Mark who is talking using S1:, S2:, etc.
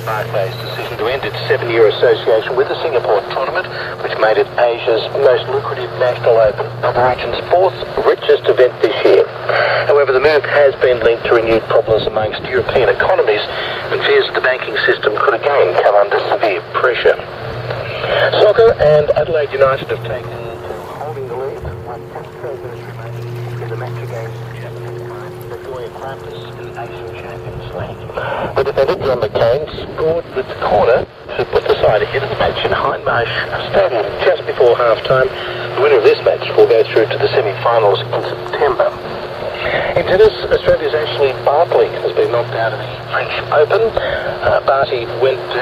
S1: over Barclays' decision to end its seven-year association with the Singapore tournament, which made it Asia's most lucrative national open of the region's fourth richest event this year. However, the move has been linked to renewed problems amongst European economies and fears the banking system could again come under severe pressure. Soccer and Adelaide United have taken to holding the lead with 10 minutes remaining in the match against Japanese side Nagoya Grampus in Asian Champions League. The defender, Jon McKain, scored the corner to put the side ahead of the match in Hindmarsh Stadium just before half-time. The winner of this match will go through to the semi-finals in September. In tennis, Australia's Ashleigh Barty has been knocked out of the French Open. Uh, Barty went down.